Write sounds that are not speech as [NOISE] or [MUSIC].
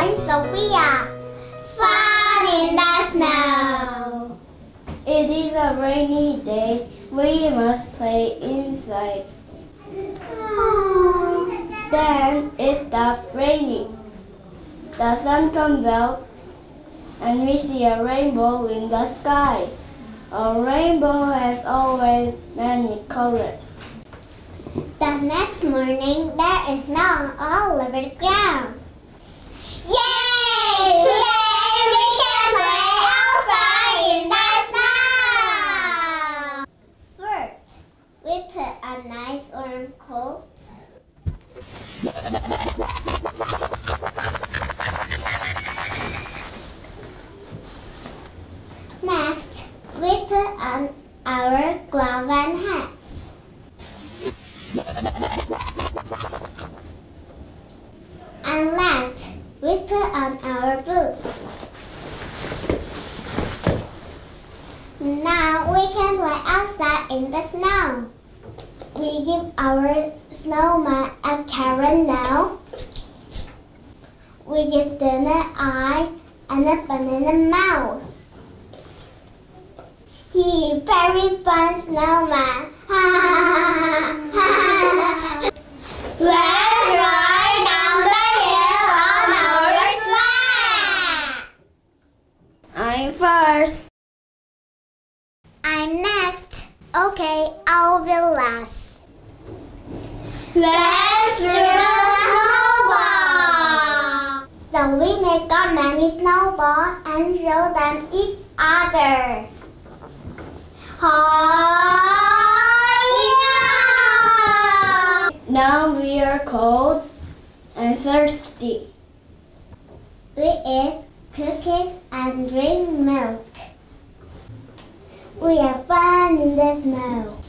I'm Sophia. Fun in the snow. It is a rainy day. We must play inside. Then it stops raining. The sun comes out and we see a rainbow in the sky. A rainbow has always many colors. The next morning, there is snow all over the ground. On our glove and hats. And last, we put on our boots. Now we can play outside in the snow. We give our snowman a carrot now. We give them an eye and a banana mouth. He very fun snowman. [LAUGHS] Let's ride down the hill on our sled. I'm first. I'm next. Okay, I'll be last. Let's do the snowball. So we make up many snowballs and throw them each other. Now we are cold and thirsty. We eat cookies and drink milk. We have fun in the snow.